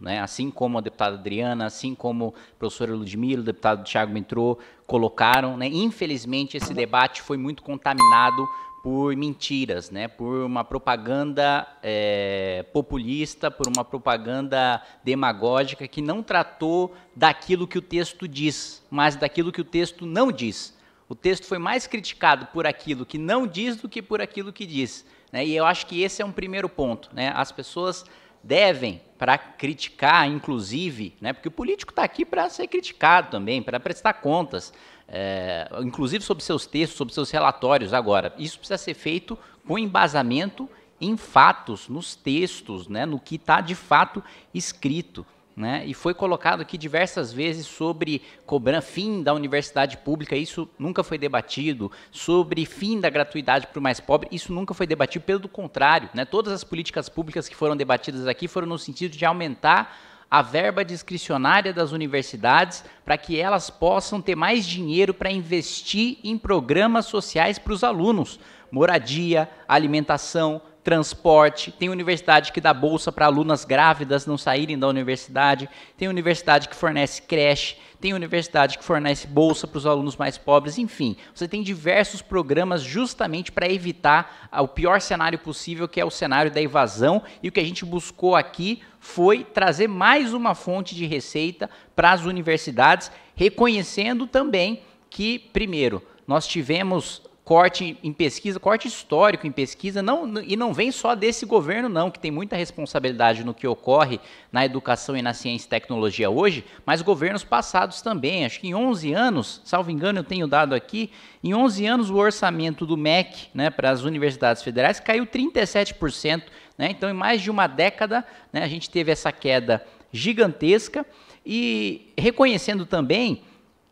Né? Assim como a deputada Adriana, assim como a professora Ludmila, o deputado Tiago Mitrô colocaram, né? infelizmente esse debate foi muito contaminado por mentiras, né? por uma propaganda é, populista, por uma propaganda demagógica que não tratou daquilo que o texto diz, mas daquilo que o texto não diz. O texto foi mais criticado por aquilo que não diz do que por aquilo que diz. Né? E eu acho que esse é um primeiro ponto. Né? As pessoas devem, para criticar, inclusive, né? porque o político está aqui para ser criticado também, para prestar contas, é, inclusive sobre seus textos, sobre seus relatórios. Agora, isso precisa ser feito com embasamento em fatos, nos textos, né? no que está de fato escrito. Né? E foi colocado aqui diversas vezes sobre cobrança, fim da universidade pública, isso nunca foi debatido, sobre fim da gratuidade para o mais pobre, isso nunca foi debatido, pelo contrário, né? todas as políticas públicas que foram debatidas aqui foram no sentido de aumentar a verba discricionária das universidades para que elas possam ter mais dinheiro para investir em programas sociais para os alunos, moradia, alimentação, transporte, tem universidade que dá bolsa para alunas grávidas não saírem da universidade, tem universidade que fornece creche, tem universidade que fornece bolsa para os alunos mais pobres, enfim, você tem diversos programas justamente para evitar o pior cenário possível, que é o cenário da evasão, e o que a gente buscou aqui foi trazer mais uma fonte de receita para as universidades, reconhecendo também que, primeiro, nós tivemos corte em pesquisa, corte histórico em pesquisa, não, e não vem só desse governo, não, que tem muita responsabilidade no que ocorre na educação e na ciência e tecnologia hoje, mas governos passados também. Acho que em 11 anos, salvo engano, eu tenho dado aqui, em 11 anos o orçamento do MEC né, para as universidades federais caiu 37%. Né, então, em mais de uma década, né, a gente teve essa queda gigantesca e reconhecendo também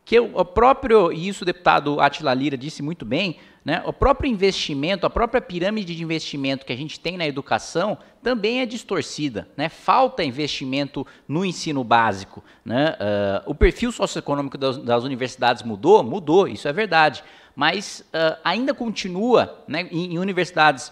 que o próprio, e isso o deputado Atila Lira disse muito bem, né, o próprio investimento, a própria pirâmide de investimento que a gente tem na educação também é distorcida. Né? Falta investimento no ensino básico. Né? Uh, o perfil socioeconômico das, das, universidades mudou? Mudou, isso é verdade. Mas uh, ainda continua né, em, em universidades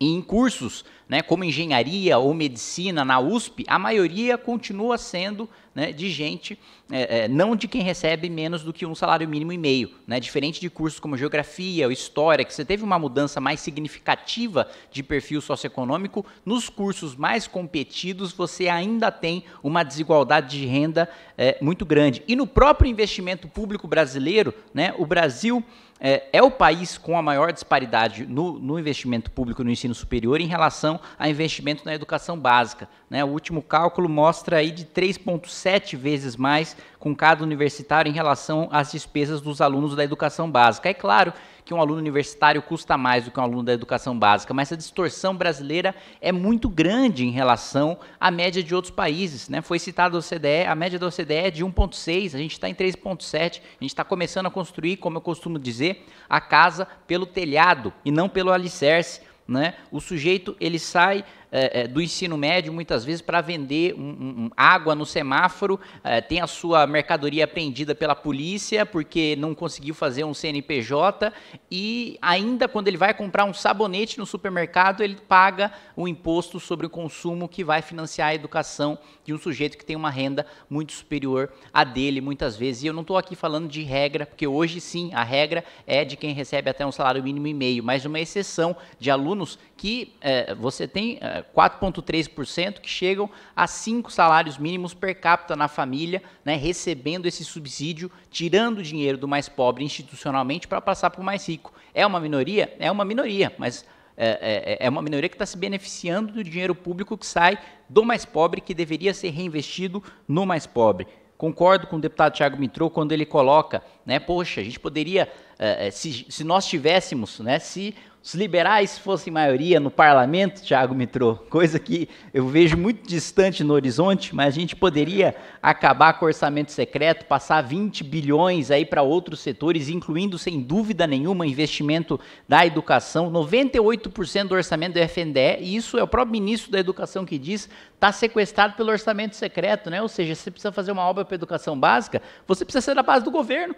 e em cursos né, como engenharia ou medicina na USP, a maioria continua sendo né, de gente, é, é, não de quem recebe menos do que um salário mínimo e meio. Né, diferente de cursos como geografia ou história, que você teve uma mudança mais significativa de perfil socioeconômico, nos cursos mais competidos você ainda tem uma desigualdade de renda é, muito grande. E no próprio investimento público brasileiro, né, o Brasil é, é, o país com a maior disparidade no, no, investimento público no ensino superior em relação a investimento na educação básica. Né? O último cálculo mostra aí de 3,7 vezes mais com cada universitário em relação às despesas dos alunos da educação básica. É claro que um aluno universitário custa mais do que um aluno da educação básica, mas a distorção brasileira é muito grande em relação à média de outros países. Né? Foi citado a OCDE, a média da OCDE é de 1,6, a gente está em 3,7, a gente está começando a construir, como eu costumo dizer, a casa pelo telhado e não pelo alicerce. Né? O sujeito ele sai é, é, do ensino médio, muitas vezes, para vender um, um, água no semáforo, é, tem a sua mercadoria apreendida pela polícia porque não conseguiu fazer um CNPJ e ainda quando ele vai comprar um sabonete no supermercado, ele paga o imposto sobre o consumo que vai financiar a educação de um sujeito que tem uma renda muito superior à dele, muitas vezes. E eu não estou aqui falando de regra, porque hoje sim, a regra é de quem recebe até um salário mínimo e meio, mas uma exceção de alunos que é, você tem é, 4,3% que chegam a cinco salários mínimos per capita na família, né, recebendo esse subsídio, tirando o dinheiro do mais pobre institucionalmente para passar para o mais rico. É uma minoria? É uma minoria, mas é, é, é uma minoria que está se beneficiando do dinheiro público que sai do mais pobre, que deveria ser reinvestido no mais pobre. Concordo com o deputado Tiago Mitrou quando ele coloca, né, poxa, a gente poderia, é, é se, se nós tivéssemos, né, se os liberais fossem maioria no parlamento, Tiago Mitrô, coisa que eu vejo muito distante no horizonte, mas a gente poderia acabar com o orçamento secreto, passar 20 bilhões aí para outros setores, incluindo, sem dúvida nenhuma, investimento da educação. 98% do orçamento do FNDE, e isso é o próprio ministro da Educação que diz, está sequestrado pelo orçamento secreto, né? Ou seja, se você precisa fazer uma obra para educação básica, você precisa ser da base do governo.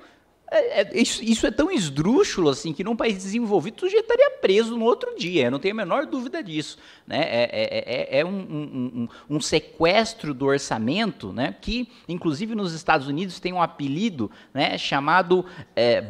É, é, isso, isso, é tão esdrúxulo assim que num país desenvolvido tu já estaria preso no outro dia, eu não tenho a menor dúvida disso. Né? É, é, é, é um, um, um, um, sequestro do orçamento né? que, inclusive nos Estados Unidos, tem um apelido né? chamado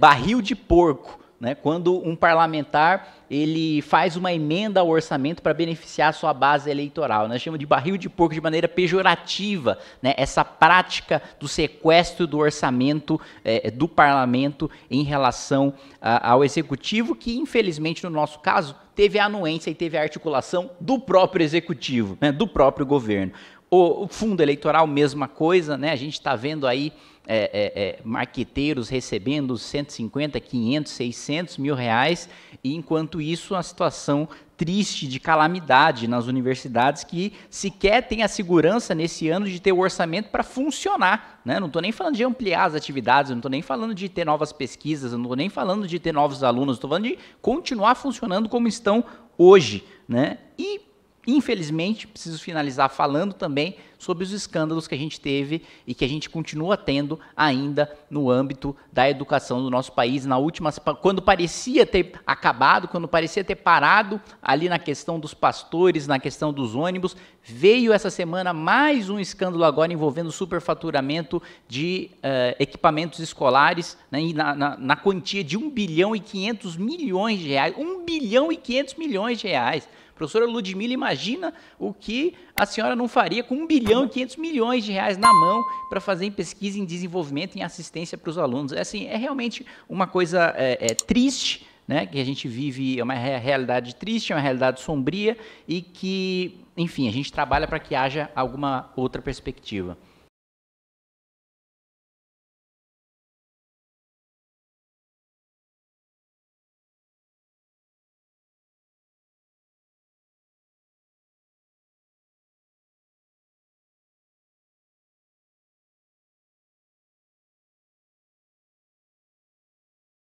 barril de porco né, quando um parlamentar ele faz uma emenda ao orçamento para beneficiar a sua base eleitoral. Nós chamamos de barril de porco de maneira pejorativa, né, essa prática do sequestro do orçamento é, do parlamento em relação a, ao executivo, que infelizmente no nosso caso teve a anuência e teve a articulação do próprio executivo, né, do próprio governo. O, o fundo eleitoral, mesma coisa, né? A gente está vendo aí é, é, é, marqueteiros recebendo 150, 500, 600 mil reais, e enquanto isso, a situação triste de calamidade nas universidades que sequer tem a segurança nesse ano de ter o orçamento para funcionar. Né? Não estou nem falando de ampliar as atividades, não estou nem falando de ter novas pesquisas, não estou nem falando de ter novos alunos, estou falando de continuar funcionando como estão hoje. Né? E Infelizmente, preciso finalizar falando também sobre os escândalos que a gente teve e que a gente continua tendo ainda no âmbito da educação do nosso país. Na última, quando parecia ter acabado, quando parecia ter parado ali na questão dos pastores, na questão dos ônibus, veio essa semana mais um escândalo agora envolvendo superfaturamento de uh, equipamentos escolares né, na, na, na quantia de 1 bilhão e 500 milhões de reais. 1 bilhão e 500 milhões de reais. Professora Ludmila, imagina o que a senhora não faria com 1 bilhão e 500 milhões de reais na mão para fazer em pesquisa, em desenvolvimento, em assistência para os alunos. É, assim, é realmente uma coisa é, é, triste, né, que a gente vive, é uma realidade triste, é uma realidade sombria e que, enfim, a gente trabalha para que haja alguma outra perspectiva.